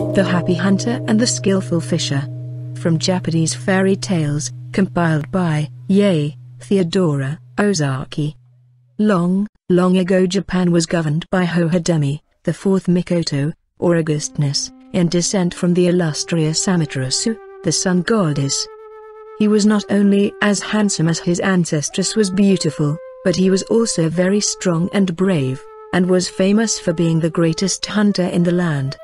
The Happy Hunter and the Skillful Fisher. From Japanese Fairy Tales, compiled by Yei, Theodora, Ozaki. Long, long ago Japan was governed by Hohodemi, the fourth Mikoto, or Augustness, in descent from the illustrious Amaterasu, the sun goddess. He was not only as handsome as his ancestress was beautiful, but he was also very strong and brave, and was famous for being the greatest hunter in the land.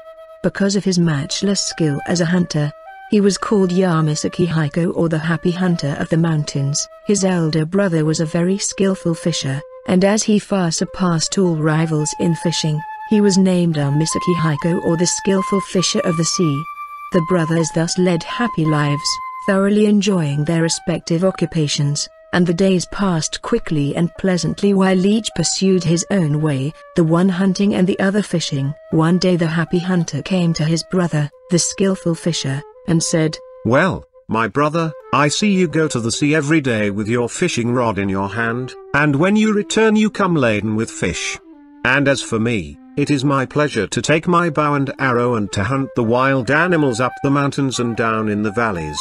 Because of his matchless skill as a hunter, he was called Yamasaki Hiko or the Happy Hunter of the Mountains. His elder brother was a very skillful fisher, and as he far surpassed all rivals in fishing, he was named Amisaki Hiko or the Skillful Fisher of the Sea. The brothers thus led happy lives, thoroughly enjoying their respective occupations, and the days passed quickly and pleasantly while each pursued his own way, the one hunting and the other fishing. One day the happy hunter came to his brother, the skillful fisher, and said, Well, my brother, I see you go to the sea every day with your fishing rod in your hand, and when you return you come laden with fish. And as for me, it is my pleasure to take my bow and arrow and to hunt the wild animals up the mountains and down in the valleys.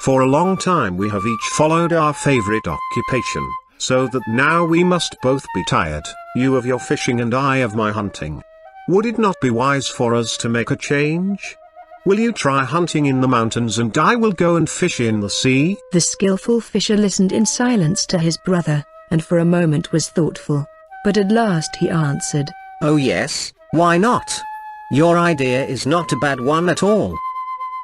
For a long time we have each followed our favorite occupation, so that now we must both be tired, you of your fishing and I of my hunting. Would it not be wise for us to make a change? Will you try hunting in the mountains and I will go and fish in the sea? The skillful fisher listened in silence to his brother, and for a moment was thoughtful. But at last he answered, Oh yes, why not? Your idea is not a bad one at all.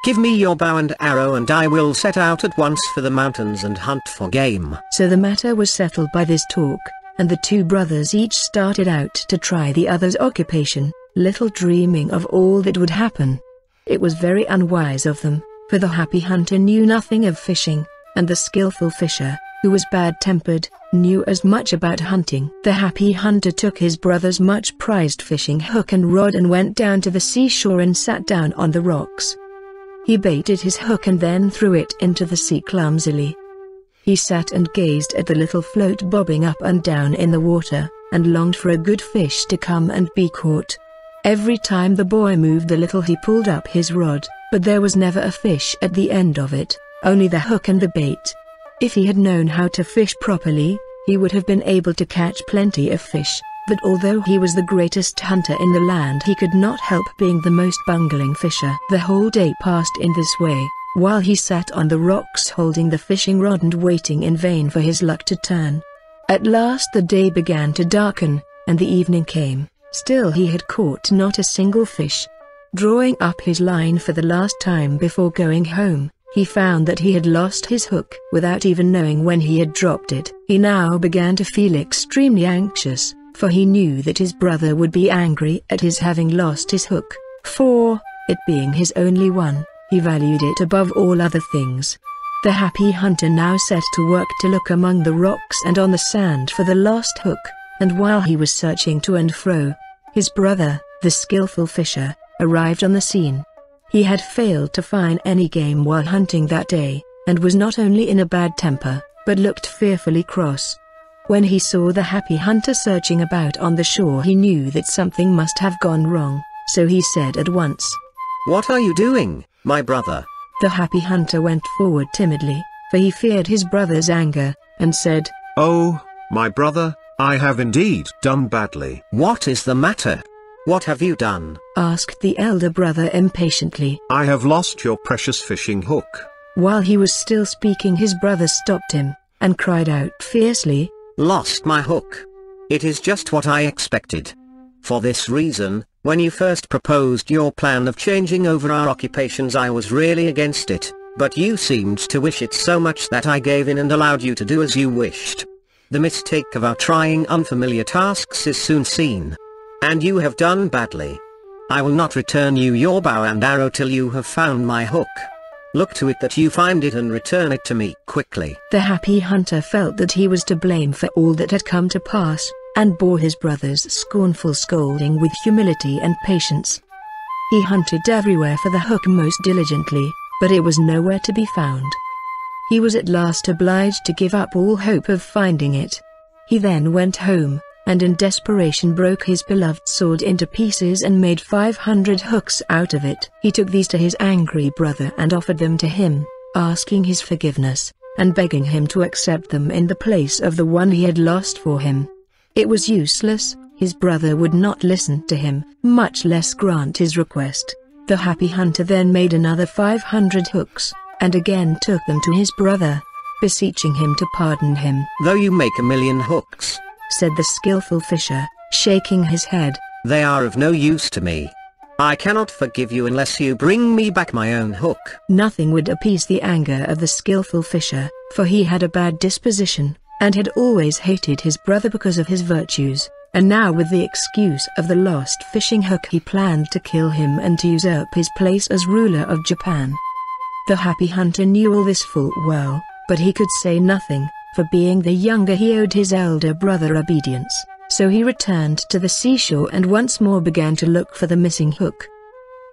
Give me your bow and arrow and I will set out at once for the mountains and hunt for game. So the matter was settled by this talk, and the two brothers each started out to try the other's occupation, little dreaming of all that would happen. It was very unwise of them, for the happy hunter knew nothing of fishing, and the skillful fisher, who was bad-tempered, knew as much about hunting. The happy hunter took his brother's much prized fishing hook and rod and went down to the seashore and sat down on the rocks. He baited his hook and then threw it into the sea clumsily. He sat and gazed at the little float bobbing up and down in the water, and longed for a good fish to come and be caught. Every time the boy moved a little he pulled up his rod, but there was never a fish at the end of it, only the hook and the bait. If he had known how to fish properly, he would have been able to catch plenty of fish, but although he was the greatest hunter in the land he could not help being the most bungling fisher. The whole day passed in this way, while he sat on the rocks holding the fishing rod and waiting in vain for his luck to turn. At last the day began to darken, and the evening came, still he had caught not a single fish. Drawing up his line for the last time before going home, he found that he had lost his hook without even knowing when he had dropped it. He now began to feel extremely anxious, for he knew that his brother would be angry at his having lost his hook, for, it being his only one, he valued it above all other things. The happy hunter now set to work to look among the rocks and on the sand for the lost hook, and while he was searching to and fro, his brother, the skillful fisher, arrived on the scene. He had failed to find any game while hunting that day, and was not only in a bad temper, but looked fearfully cross. When he saw the happy hunter searching about on the shore he knew that something must have gone wrong, so he said at once, What are you doing, my brother? The happy hunter went forward timidly, for he feared his brother's anger, and said, Oh, my brother, I have indeed done badly. What is the matter? What have you done? asked the elder brother impatiently. I have lost your precious fishing hook. While he was still speaking his brother stopped him, and cried out fiercely, Lost my hook. It is just what I expected. For this reason, when you first proposed your plan of changing over our occupations I was really against it, but you seemed to wish it so much that I gave in and allowed you to do as you wished. The mistake of our trying unfamiliar tasks is soon seen. And you have done badly. I will not return you your bow and arrow till you have found my hook. Look to it that you find it and return it to me quickly. The happy hunter felt that he was to blame for all that had come to pass, and bore his brother's scornful scolding with humility and patience. He hunted everywhere for the hook most diligently, but it was nowhere to be found. He was at last obliged to give up all hope of finding it. He then went home, and in desperation broke his beloved sword into pieces and made 500 hooks out of it. He took these to his angry brother and offered them to him, asking his forgiveness, and begging him to accept them in the place of the one he had lost for him. It was useless, his brother would not listen to him, much less grant his request. The happy hunter then made another 500 hooks, and again took them to his brother, beseeching him to pardon him. Though you make a million hooks, said the skillful fisher, shaking his head, they are of no use to me. I cannot forgive you unless you bring me back my own hook. Nothing would appease the anger of the skillful fisher, for he had a bad disposition, and had always hated his brother because of his virtues and now with the excuse of the lost fishing hook he planned to kill him and to usurp his place as ruler of Japan. The happy hunter knew all this full well, but he could say nothing, for being the younger he owed his elder brother obedience, so he returned to the seashore and once more began to look for the missing hook.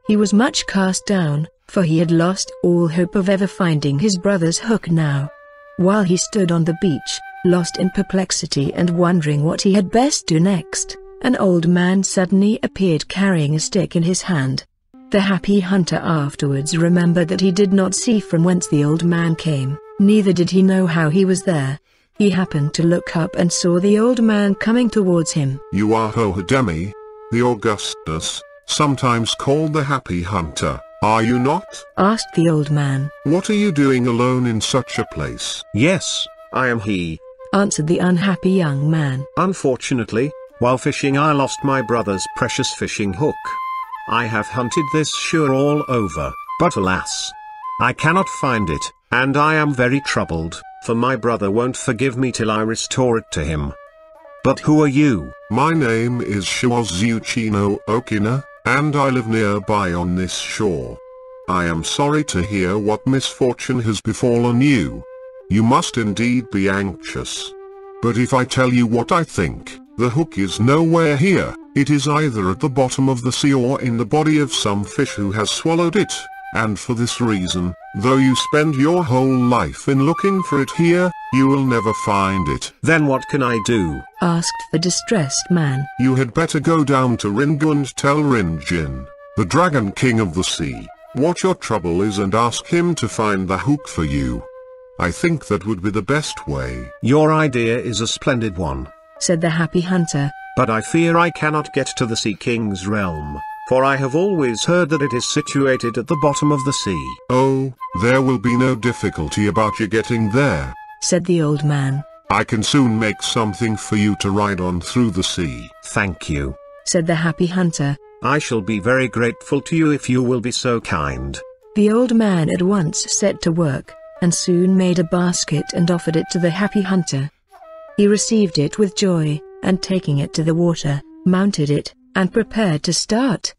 He was much cast down, for he had lost all hope of ever finding his brother's hook now. While he stood on the beach, Lost in perplexity and wondering what he had best do next, an old man suddenly appeared carrying a stick in his hand. The happy hunter afterwards remembered that he did not see from whence the old man came, neither did he know how he was there. He happened to look up and saw the old man coming towards him. You are Hohodemi, the Augustness, sometimes called the Happy Hunter, are you not? asked the old man. What are you doing alone in such a place? Yes, I am he answered the unhappy young man. Unfortunately, while fishing I lost my brother's precious fishing hook. I have hunted this shore all over, but alas, I cannot find it, and I am very troubled, for my brother won't forgive me till I restore it to him. But who are you? My name is Shiwazuchino Okina, and I live nearby on this shore. I am sorry to hear what misfortune has befallen you. You must indeed be anxious. But if I tell you what I think, the hook is nowhere here, it is either at the bottom of the sea or in the body of some fish who has swallowed it, and for this reason, though you spend your whole life in looking for it here, you will never find it. Then what can I do? asked the distressed man. You had better go down to Ringu and tell Rinjin, the dragon king of the sea, what your trouble is and ask him to find the hook for you. I think that would be the best way. Your idea is a splendid one, said the happy hunter. But I fear I cannot get to the Sea King's realm, for I have always heard that it is situated at the bottom of the sea. Oh, there will be no difficulty about you getting there, said the old man. I can soon make something for you to ride on through the sea. Thank you, said the happy hunter. I shall be very grateful to you if you will be so kind. The old man at once set to work and soon made a basket and offered it to the happy hunter. He received it with joy, and taking it to the water, mounted it, and prepared to start.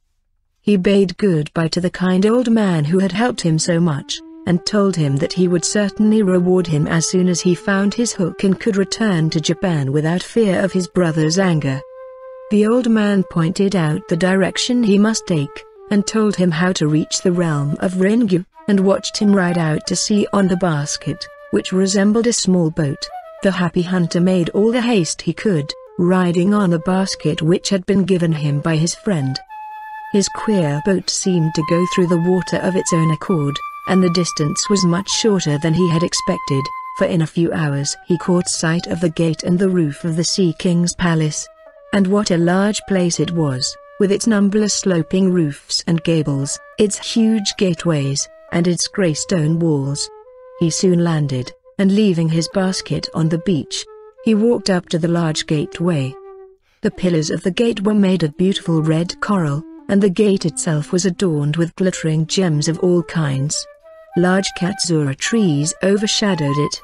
He bade goodbye to the kind old man who had helped him so much, and told him that he would certainly reward him as soon as he found his hook and could return to Japan without fear of his brother's anger. The old man pointed out the direction he must take, and told him how to reach the realm of Ringu and watched him ride out to sea on the basket, which resembled a small boat. The happy hunter made all the haste he could, riding on a basket which had been given him by his friend. His queer boat seemed to go through the water of its own accord, and the distance was much shorter than he had expected, for in a few hours he caught sight of the gate and the roof of the Sea King's palace. And what a large place it was, with its numberless sloping roofs and gables, its huge gateways, and its grey stone walls. He soon landed, and leaving his basket on the beach, he walked up to the large gateway. The pillars of the gate were made of beautiful red coral, and the gate itself was adorned with glittering gems of all kinds. Large katsura trees overshadowed it.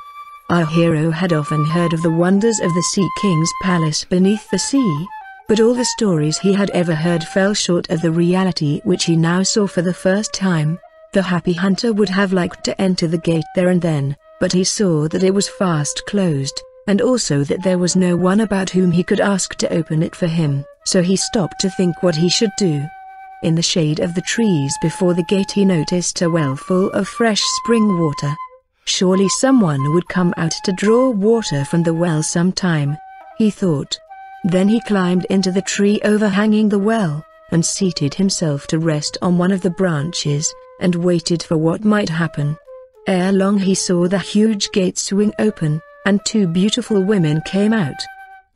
Our hero had often heard of the wonders of the Sea King's palace beneath the sea, but all the stories he had ever heard fell short of the reality which he now saw for the first time. The happy hunter would have liked to enter the gate there and then, but he saw that it was fast closed, and also that there was no one about whom he could ask to open it for him, so he stopped to think what he should do. In the shade of the trees before the gate he noticed a well full of fresh spring water. Surely someone would come out to draw water from the well sometime, he thought. Then he climbed into the tree overhanging the well, and seated himself to rest on one of the branches, and waited for what might happen. Ere long he saw the huge gate swing open, and two beautiful women came out.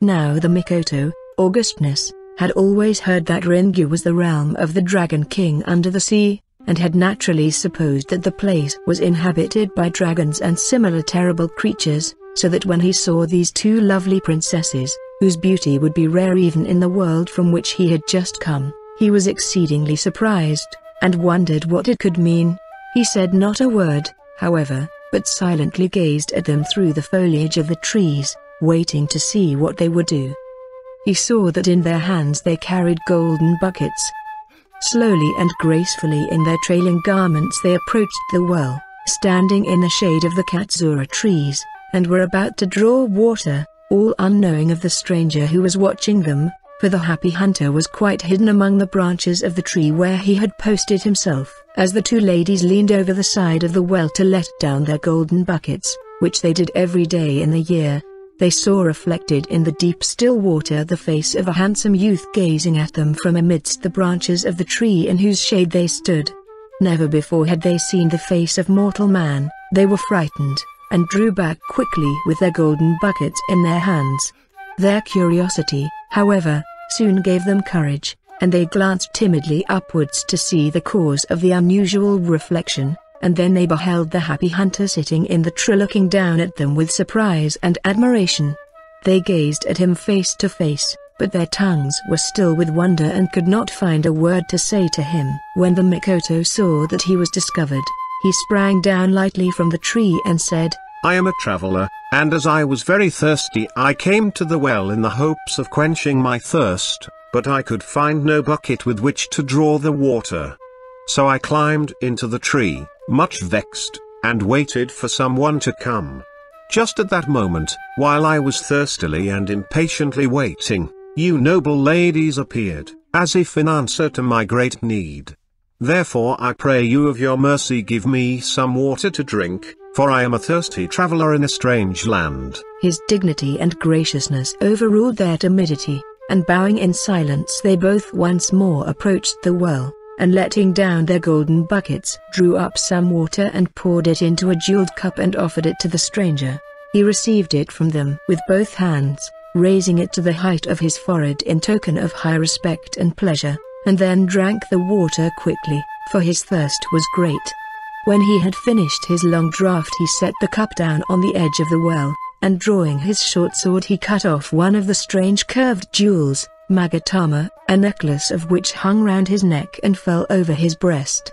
Now the Mikoto, Augustness, had always heard that Ringu was the realm of the Dragon King under the sea, and had naturally supposed that the place was inhabited by dragons and similar terrible creatures, so that when he saw these two lovely princesses, whose beauty would be rare even in the world from which he had just come, he was exceedingly surprised, and wondered what it could mean. He said not a word, however, but silently gazed at them through the foliage of the trees, waiting to see what they would do. He saw that in their hands they carried golden buckets. Slowly and gracefully in their trailing garments they approached the well, standing in the shade of the katsura trees, and were about to draw water, all unknowing of the stranger who was watching them, for the happy hunter was quite hidden among the branches of the tree where he had posted himself. As the two ladies leaned over the side of the well to let down their golden buckets, which they did every day in the year, they saw reflected in the deep still water the face of a handsome youth gazing at them from amidst the branches of the tree in whose shade they stood. Never before had they seen the face of mortal man, they were frightened, and drew back quickly with their golden buckets in their hands. Their curiosity, however, soon gave them courage, and they glanced timidly upwards to see the cause of the unusual reflection, and then they beheld the happy hunter sitting in the tree looking down at them with surprise and admiration. They gazed at him face to face, but their tongues were still with wonder and could not find a word to say to him. When the Mikoto saw that he was discovered, he sprang down lightly from the tree and said, I am a traveler, and as I was very thirsty I came to the well in the hopes of quenching my thirst, but I could find no bucket with which to draw the water. So I climbed into the tree, much vexed, and waited for someone to come. Just at that moment, while I was thirstily and impatiently waiting, you noble ladies appeared, as if in answer to my great need. Therefore I pray you of your mercy give me some water to drink, for I am a thirsty traveler in a strange land. His dignity and graciousness overruled their timidity, and bowing in silence they both once more approached the well, and letting down their golden buckets, drew up some water and poured it into a jeweled cup and offered it to the stranger. He received it from them with both hands, raising it to the height of his forehead in token of high respect and pleasure, and then drank the water quickly, for his thirst was great. When he had finished his long draught he set the cup down on the edge of the well, and drawing his short sword he cut off one of the strange curved jewels, Magatama, a necklace of which hung round his neck and fell over his breast.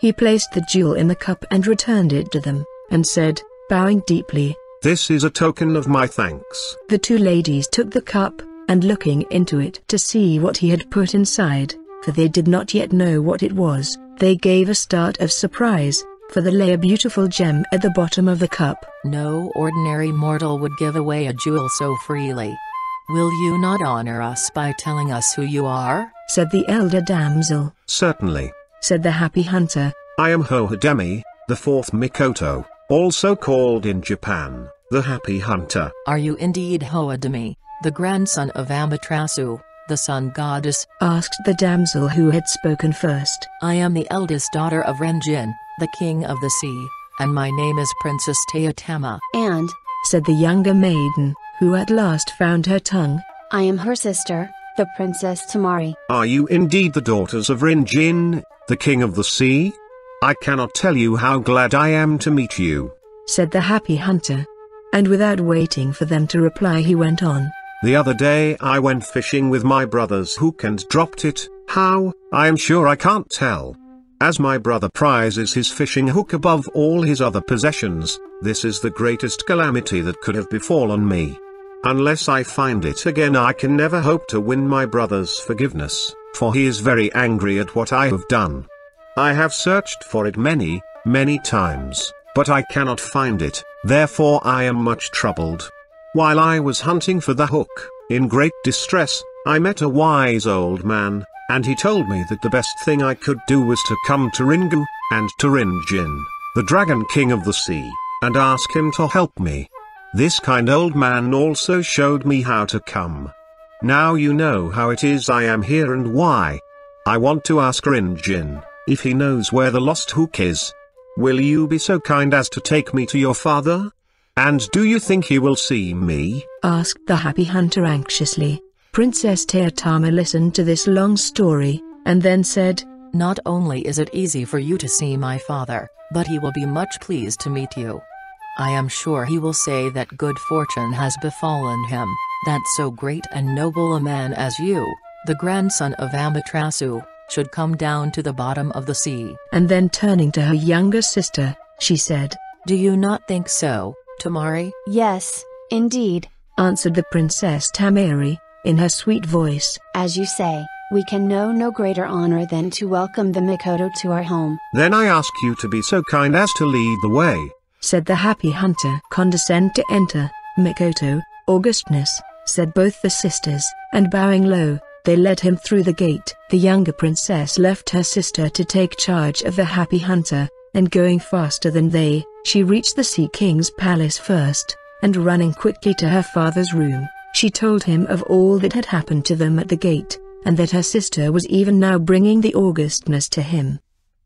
He placed the jewel in the cup and returned it to them, and said, bowing deeply, This is a token of my thanks. The two ladies took the cup, and looking into it to see what he had put inside, for they did not yet know what it was, they gave a start of surprise, for there lay a beautiful gem at the bottom of the cup. No ordinary mortal would give away a jewel so freely. Will you not honor us by telling us who you are? said the elder damsel. Certainly. Said the happy hunter. I am Hohodemi, the fourth Mikoto, also called in Japan, the happy hunter. Are you indeed Hohodemi, the grandson of Amaterasu, the sun goddess? asked the damsel who had spoken first. I am the eldest daughter of Rinjin, the king of the sea, and my name is Princess Teotama. And, said the younger maiden, who at last found her tongue. I am her sister, the Princess Tamari. Are you indeed the daughters of Rinjin, the king of the sea? I cannot tell you how glad I am to meet you, said the happy hunter. And without waiting for them to reply he went on. The other day I went fishing with my brother's hook and dropped it, how, I am sure I can't tell. As my brother prizes his fishing hook above all his other possessions, this is the greatest calamity that could have befallen me. Unless I find it again I can never hope to win my brother's forgiveness, for he is very angry at what I have done. I have searched for it many, many times, but I cannot find it, therefore I am much troubled. While I was hunting for the hook, in great distress, I met a wise old man, and he told me that the best thing I could do was to come to Ringu, and to Rinjin, the Dragon King of the Sea, and ask him to help me. This kind old man also showed me how to come. Now you know how it is I am here and why. I want to ask Rin Jin, if he knows where the lost hook is. Will you be so kind as to take me to your father? And do you think he will see me? asked the happy hunter anxiously. Princess Teotama listened to this long story, and then said, Not only is it easy for you to see my father, but he will be much pleased to meet you. I am sure he will say that good fortune has befallen him, that so great and noble a man as you, the grandson of Amaterasu, should come down to the bottom of the sea. And then turning to her younger sister, she said, Do you not think so, Tamari? Yes, indeed. answered the Princess Tamari, in her sweet voice. As you say, we can know no greater honor than to welcome the Mikoto to our home. Then I ask you to be so kind as to lead the way. said the happy hunter. Condescend to enter, Mikoto, Augustness, said both the sisters, and bowing low, they led him through the gate. The younger princess left her sister to take charge of the happy hunter, and going faster than they, she reached the Sea King's palace first, and running quickly to her father's room, she told him of all that had happened to them at the gate, and that her sister was even now bringing the Augustness to him.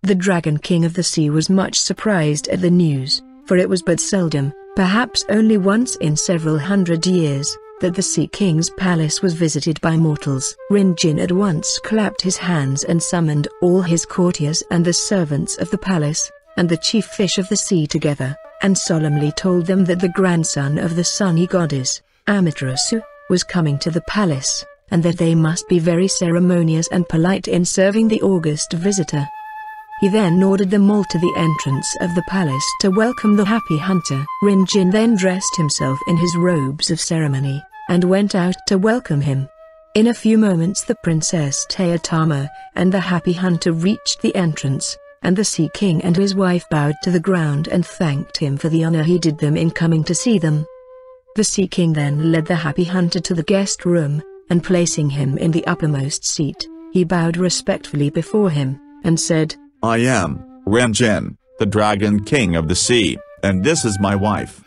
The Dragon King of the Sea was much surprised at the news, for it was but seldom, perhaps only once in several hundred years, that the Sea King's palace was visited by mortals. Rinjin at once clapped his hands and summoned all his courtiers and the servants of the palace, and the chief fish of the sea together, and solemnly told them that the grandson of the sunny goddess, Amaterasu, was coming to the palace, and that they must be very ceremonious and polite in serving the august visitor. He then ordered them all to the entrance of the palace to welcome the happy hunter. Rinjin then dressed himself in his robes of ceremony, and went out to welcome him. In a few moments the Princess Teotama and the happy hunter reached the entrance, and the Sea King and his wife bowed to the ground and thanked him for the honor he did them in coming to see them. The Sea King then led the happy hunter to the guest room, and placing him in the uppermost seat, he bowed respectfully before him, and said, I am, Rinjin, the Dragon King of the Sea, and this is my wife.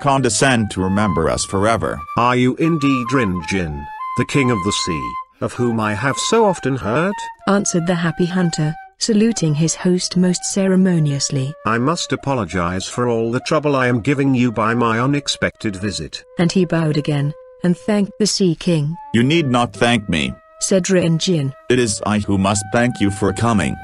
Condescend to remember us forever. Are you indeed Rin Jin, the king of the sea, of whom I have so often heard? answered the happy hunter, saluting his host most ceremoniously, I must apologize for all the trouble I am giving you by my unexpected visit. and he bowed again, and thanked the Sea King, You need not thank me. said Rinjin. It is I who must thank you for coming.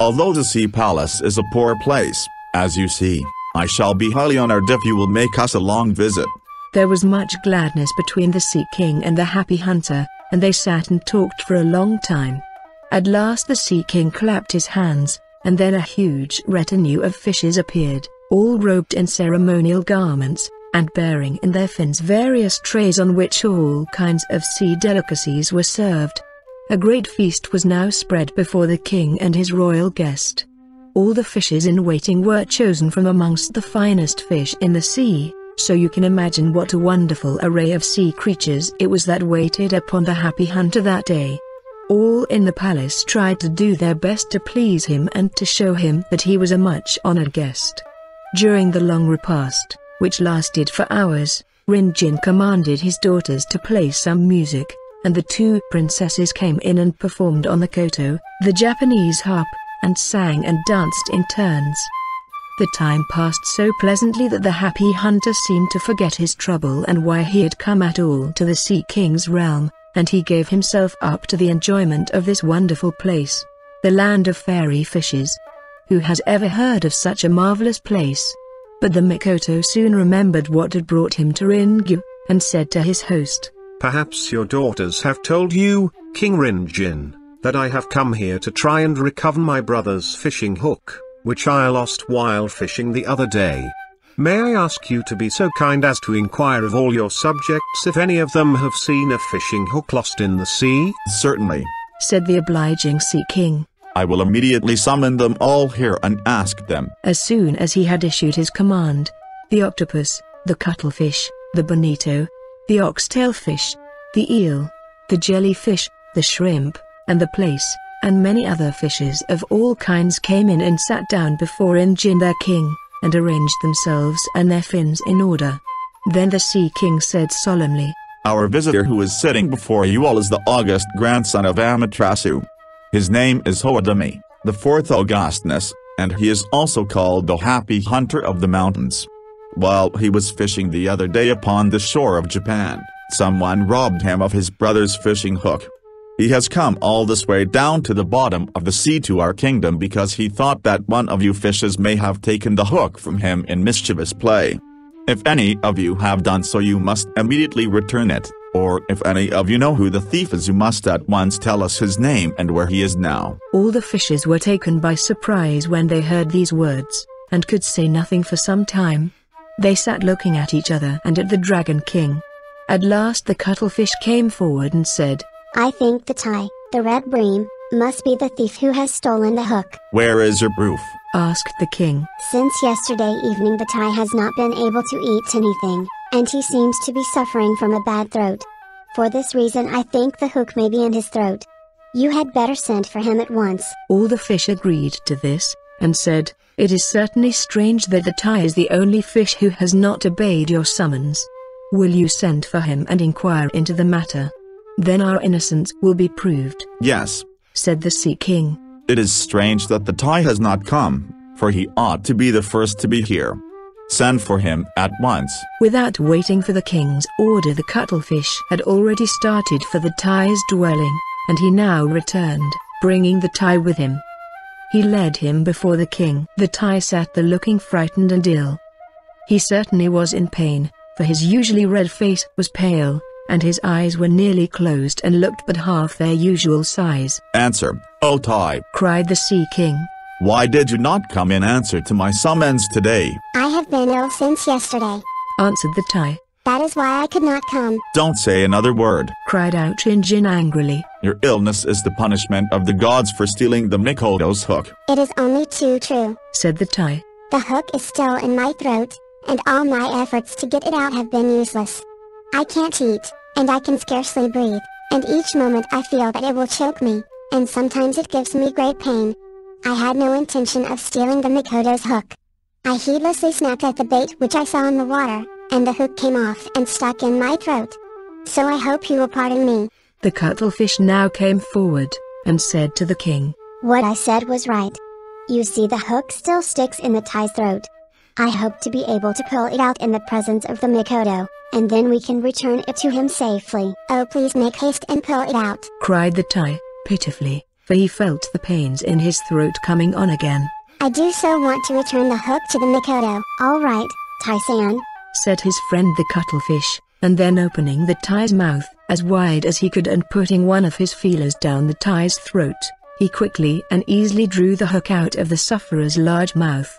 Although the Sea Palace is a poor place, as you see, I shall be highly honored if you will make us a long visit. There was much gladness between the Sea King and the happy hunter, and they sat and talked for a long time. At last the Sea King clapped his hands, and then a huge retinue of fishes appeared, all robed in ceremonial garments, and bearing in their fins various trays on which all kinds of sea delicacies were served. A great feast was now spread before the king and his royal guest. All the fishes in waiting were chosen from amongst the finest fish in the sea, so you can imagine what a wonderful array of sea creatures it was that waited upon the happy hunter that day. All in the palace tried to do their best to please him and to show him that he was a much honored guest. During the long repast, which lasted for hours, Rinjin commanded his daughters to play some music, and the two princesses came in and performed on the koto, the Japanese harp, and sang and danced in turns. The time passed so pleasantly that the happy hunter seemed to forget his trouble and why he had come at all to the Sea King's realm, and he gave himself up to the enjoyment of this wonderful place, the land of fairy fishes. Who has ever heard of such a marvelous place? But the Mikoto soon remembered what had brought him to Ringu, and said to his host, Perhaps your daughters have told you, King Rin Jin, that I have come here to try and recover my brother's fishing hook, which I lost while fishing the other day. May I ask you to be so kind as to inquire of all your subjects if any of them have seen a fishing hook lost in the sea? Certainly. said the obliging Sea King. I will immediately summon them all here and ask them. As soon as he had issued his command, the octopus, the cuttlefish, the bonito, the oxtail fish, the eel, the jellyfish, the shrimp, and the plaice, and many other fishes of all kinds came in and sat down before Rinjin their king, and arranged themselves and their fins in order. Then the Sea King said solemnly, Our visitor who is sitting before you all is the august grandson of Amaterasu. His name is Hohodemi, the fourth Augustness, and he is also called the Happy Hunter of the Mountains. While he was fishing the other day upon the shore of Japan, someone robbed him of his brother's fishing hook. He has come all this way down to the bottom of the sea to our kingdom because he thought that one of you fishes may have taken the hook from him in mischievous play. If any of you have done so you must immediately return it, or if any of you know who the thief is you must at once tell us his name and where he is now. All the fishes were taken by surprise when they heard these words, and could say nothing for some time. They sat looking at each other and at the Dragon King. At last the cuttlefish came forward and said, I think the Tai, the red bream, must be the thief who has stolen the hook. Where is your proof? asked the king. Since yesterday evening the Tai has not been able to eat anything, and he seems to be suffering from a bad throat. For this reason I think the hook may be in his throat. You had better send for him at once. All the fish agreed to this, and said, It is certainly strange that the Tai is the only fish who has not obeyed your summons. Will you send for him and inquire into the matter? Then our innocence will be proved, Yes, said the Sea King. it is strange that the Tai has not come, for he ought to be the first to be here. Send for him at once. Without waiting for the king's order the cuttlefish had already started for the Tai's dwelling, and he now returned, bringing the Tai with him. He led him before the king. The Tai sat there looking frightened and ill. He certainly was in pain, for his usually red face was pale, and his eyes were nearly closed and looked but half their usual size. Answer, O Tai, Cried the Sea King. why did you not come in answer to my summons today? I have been ill since yesterday. Answered the Tai. That is why I could not come. Don't say another word. Cried out Rinjin angrily. Your illness is the punishment of the gods for stealing the Mikoto's hook. It is only too true. Said the Tai. The hook is still in my throat, and all my efforts to get it out have been useless. I can't eat, and I can scarcely breathe, and each moment I feel that it will choke me, and sometimes it gives me great pain. I had no intention of stealing the Mikoto's hook. I heedlessly snapped at the bait which I saw in the water, and the hook came off and stuck in my throat. So I hope you will pardon me. The cuttlefish now came forward, and said to the king. What I said was right. You see the hook still sticks in the Tai's throat. I hope to be able to pull it out in the presence of the Mikoto, and then we can return it to him safely. Oh please make haste and pull it out. Cried the Tai, pitifully, for he felt the pains in his throat coming on again. I do so want to return the hook to the Mikoto. Alright, Tai-san. Said his friend the cuttlefish, and then opening the Tai's mouth, as wide as he could and putting one of his feelers down the Tai's throat, he quickly and easily drew the hook out of the sufferer's large mouth.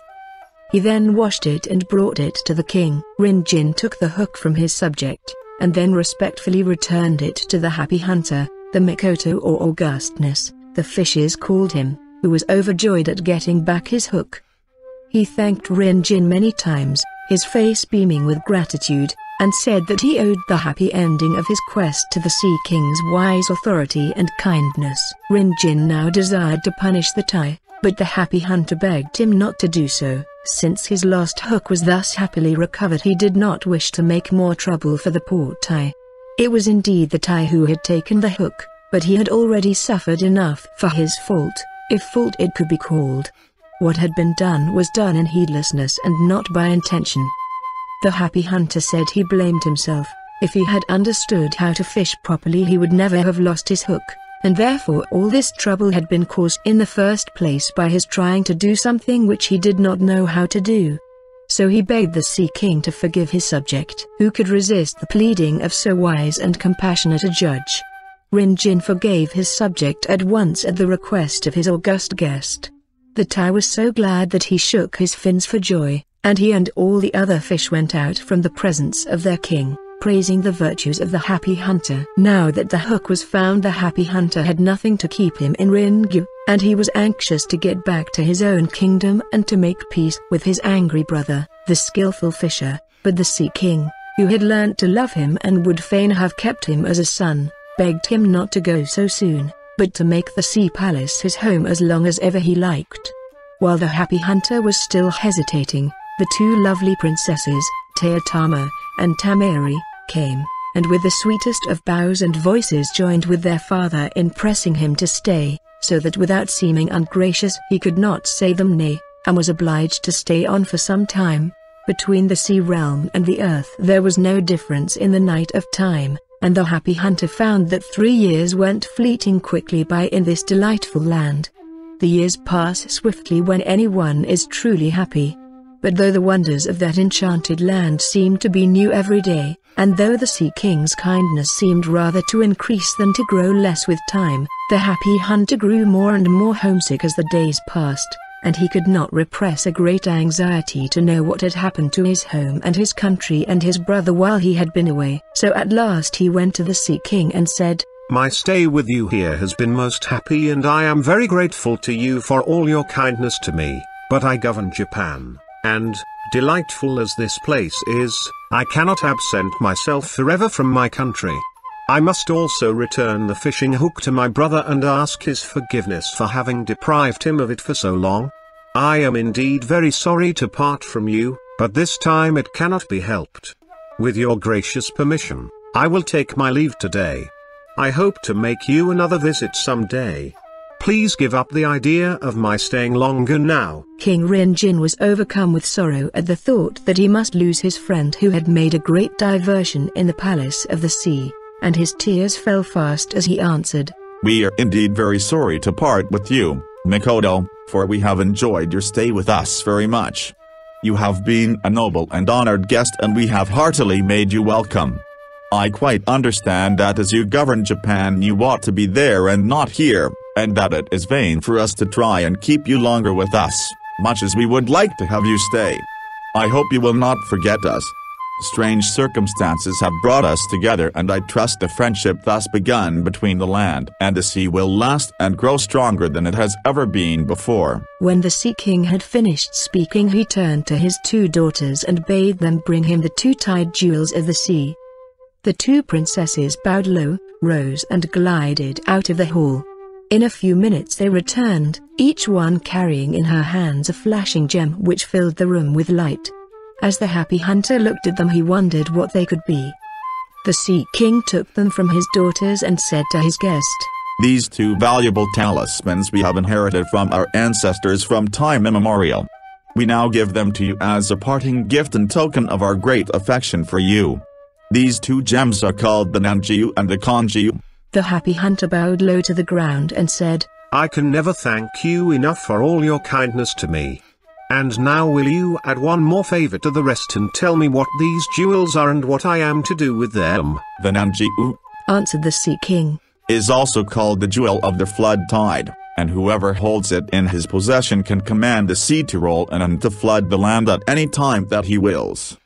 He then washed it and brought it to the king. Rinjin took the hook from his subject, and then respectfully returned it to the happy hunter, the Mikoto or Augustness, the fishes called him, who was overjoyed at getting back his hook. He thanked Rinjin many times, his face beaming with gratitude, and said that he owed the happy ending of his quest to the Sea King's wise authority and kindness. Rinjin now desired to punish the Tai, but the happy hunter begged him not to do so. Since his lost hook was thus happily recovered he did not wish to make more trouble for the poor Tai. It was indeed the Tai who had taken the hook, but he had already suffered enough for his fault, if fault it could be called. What had been done was done in heedlessness and not by intention. The happy hunter said he blamed himself. If he had understood how to fish properly he would never have lost his hook, and therefore all this trouble had been caused in the first place by his trying to do something which he did not know how to do. So he begged the Sea King to forgive his subject. Who could resist the pleading of so wise and compassionate a judge? Rinjin forgave his subject at once at the request of his august guest. The Tai was so glad that he shook his fins for joy, and he and all the other fish went out from the presence of their king, praising the virtues of the happy hunter. Now that the hook was found the happy hunter had nothing to keep him in Ringu, and he was anxious to get back to his own kingdom and to make peace with his angry brother, the skillful fisher, but the Sea King, who had learnt to love him and would fain have kept him as a son, begged him not to go so soon, but to make the Sea Palace his home as long as ever he liked. While the happy hunter was still hesitating, the two lovely princesses, Teotama and Tamari, came, and with the sweetest of bows and voices joined with their father in pressing him to stay, so that without seeming ungracious he could not say them nay, and was obliged to stay on for some time. Between the sea realm and the earth there was no difference in the night of time, and the happy hunter found that three years went fleeting quickly by in this delightful land. The years pass swiftly when anyone is truly happy. But though the wonders of that enchanted land seemed to be new every day, and though the Sea King's kindness seemed rather to increase than to grow less with time, the happy hunter grew more and more homesick as the days passed, and he could not repress a great anxiety to know what had happened to his home and his country and his brother while he had been away. So at last he went to the Sea King and said, My stay with you here has been most happy and I am very grateful to you for all your kindness to me, but I govern Japan, and, delightful as this place is, I cannot absent myself forever from my country. I must also return the fishing hook to my brother and ask his forgiveness for having deprived him of it for so long. I am indeed very sorry to part from you, but this time it cannot be helped. With your gracious permission, I will take my leave today. I hope to make you another visit someday. Please give up the idea of my staying longer now. King Rinjin was overcome with sorrow at the thought that he must lose his friend who had made a great diversion in the palace of the sea, and his tears fell fast as he answered. We are indeed very sorry to part with you, Mikoto, for we have enjoyed your stay with us very much. You have been a noble and honored guest and we have heartily made you welcome. I quite understand that as you govern Japan you ought to be there and not here, and that it is vain for us to try and keep you longer with us, much as we would like to have you stay. I hope you will not forget us. Strange circumstances have brought us together and I trust the friendship thus begun between the land and the sea will last and grow stronger than it has ever been before. When the Sea King had finished speaking he turned to his two daughters and bade them bring him the two tide jewels of the sea. The two princesses bowed low, rose and glided out of the hall. In a few minutes they returned, each one carrying in her hands a flashing gem which filled the room with light. As the happy hunter looked at them he wondered what they could be. The Sea King took them from his daughters and said to his guest, These two valuable talismans we have inherited from our ancestors from time immemorial. We now give them to you as a parting gift and token of our great affection for you. These two gems are called the Nanjiu and the Kanjiu. The happy hunter bowed low to the ground and said, I can never thank you enough for all your kindness to me. And now will you add one more favor to the rest and tell me what these jewels are and what I am to do with them? The Nanjiu answered the Sea King. is also called the jewel of the flood tide, and whoever holds it in his possession can command the sea to roll in and to flood the land at any time that he wills.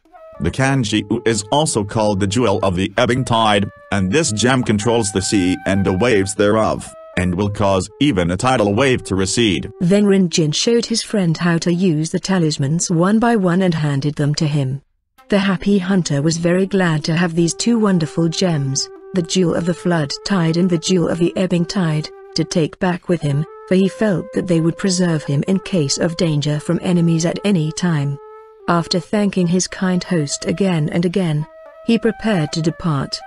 The Kanjiu is also called the jewel of the ebbing tide, and this gem controls the sea and the waves thereof, and will cause even a tidal wave to recede. Then Rinjin showed his friend how to use the talismans one by one and handed them to him. The happy hunter was very glad to have these two wonderful gems, the jewel of the flood tide and the jewel of the ebbing tide, to take back with him, for he felt that they would preserve him in case of danger from enemies at any time. After thanking his kind host again and again, he prepared to depart.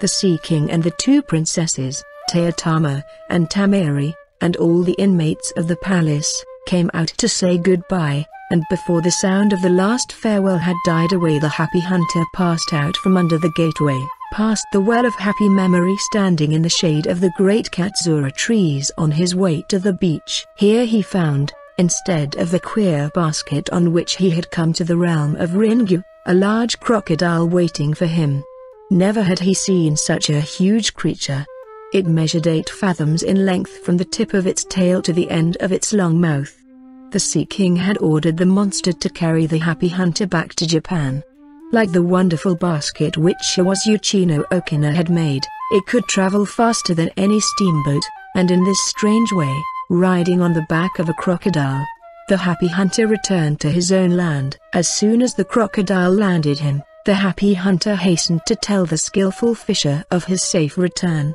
The Sea King and the two princesses, Teotama and Tamari, and all the inmates of the palace, came out to say goodbye, and before the sound of the last farewell had died away the happy hunter passed out from under the gateway, past the well of happy memory standing in the shade of the great Katsura trees on his way to the beach. Here he found, instead of the queer basket on which he had come to the realm of Ringu, a large crocodile waiting for him. Never had he seen such a huge creature. It measured eight fathoms in length from the tip of its tail to the end of its long mouth. The Sea King had ordered the monster to carry the happy hunter back to Japan. Like the wonderful basket which Shiwazuchino Okina had made, it could travel faster than any steamboat, and in this strange way, riding on the back of a crocodile. The happy hunter returned to his own land. As soon as the crocodile landed him, the happy hunter hastened to tell the skillful fisher of his safe return.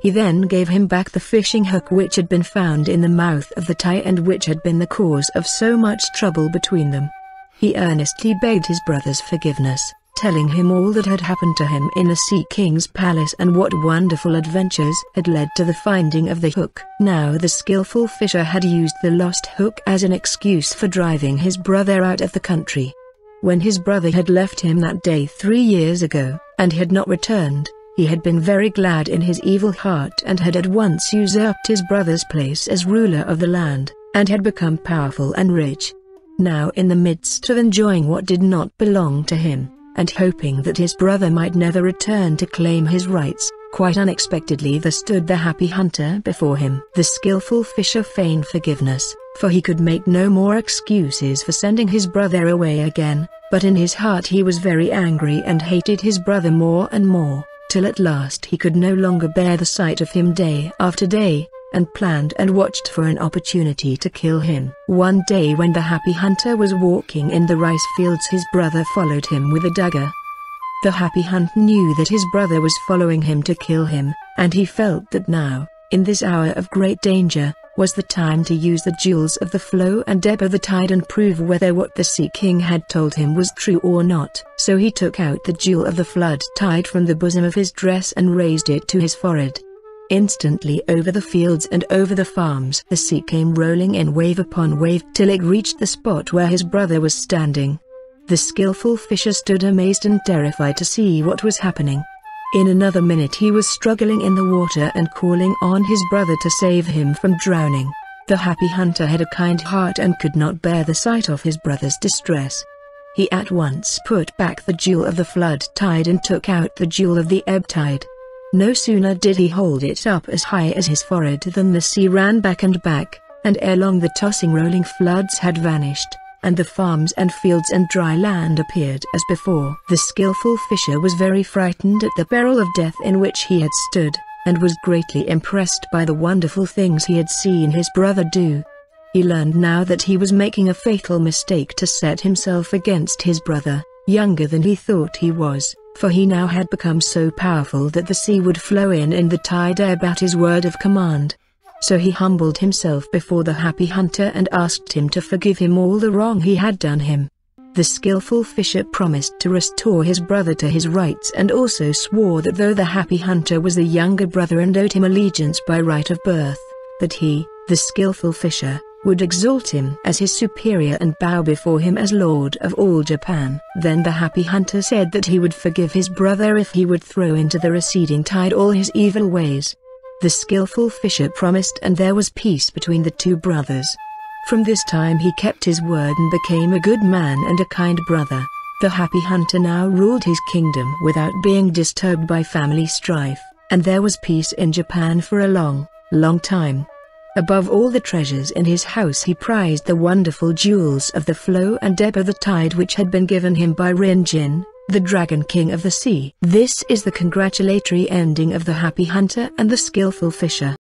He then gave him back the fishing hook which had been found in the mouth of the Tai and which had been the cause of so much trouble between them. He earnestly begged his brother's forgiveness, telling him all that had happened to him in the Sea King's palace and what wonderful adventures had led to the finding of the hook. Now the skillful fisher had used the lost hook as an excuse for driving his brother out of the country. When his brother had left him that day three years ago, and had not returned, he had been very glad in his evil heart and had at once usurped his brother's place as ruler of the land, and had become powerful and rich. Now in the midst of enjoying what did not belong to him, and hoping that his brother might never return to claim his rights, quite unexpectedly there stood the happy hunter before him. The skillful fisher feigned forgiveness, for he could make no more excuses for sending his brother away again, but in his heart he was very angry and hated his brother more and more till at last he could no longer bear the sight of him day after day, and planned and watched for an opportunity to kill him. One day when the happy hunter was walking in the rice fields his brother followed him with a dagger. The happy hunter knew that his brother was following him to kill him, and he felt that now, in this hour of great danger, was the time to use the jewels of the flow and ebb of the tide and prove whether what the Sea King had told him was true or not. So he took out the jewel of the flood tide from the bosom of his dress and raised it to his forehead. Instantly over the fields and over the farms the sea came rolling in wave upon wave till it reached the spot where his brother was standing. The skillful fisher stood amazed and terrified to see what was happening. In another minute he was struggling in the water and calling on his brother to save him from drowning. The happy hunter had a kind heart and could not bear the sight of his brother's distress. He at once put back the jewel of the flood tide and took out the jewel of the ebb tide. No sooner did he hold it up as high as his forehead than the sea ran back and back, and ere long the tossing rolling floods had vanished and the farms and fields and dry land appeared as before. The skillful fisher was very frightened at the peril of death in which he had stood, and was greatly impressed by the wonderful things he had seen his brother do. He learned now that he was making a fatal mistake to set himself against his brother, younger than he thought he was, for he now had become so powerful that the sea would flow in and the tide ebb at his word of command so he humbled himself before the happy hunter and asked him to forgive him all the wrong he had done him. The skillful fisher promised to restore his brother to his rights and also swore that though the happy hunter was the younger brother and owed him allegiance by right of birth, that he, the skillful fisher, would exalt him as his superior and bow before him as lord of all Japan. Then the happy hunter said that he would forgive his brother if he would throw into the receding tide all his evil ways. The skillful fisher promised and there was peace between the two brothers. From this time he kept his word and became a good man and a kind brother. The happy hunter now ruled his kingdom without being disturbed by family strife, and there was peace in Japan for a long, long time. Above all the treasures in his house he prized the wonderful jewels of the flow and ebb of the tide which had been given him by Rinjin, the Dragon King of the Sea. This is the congratulatory ending of The Happy Hunter and the Skillful Fisher.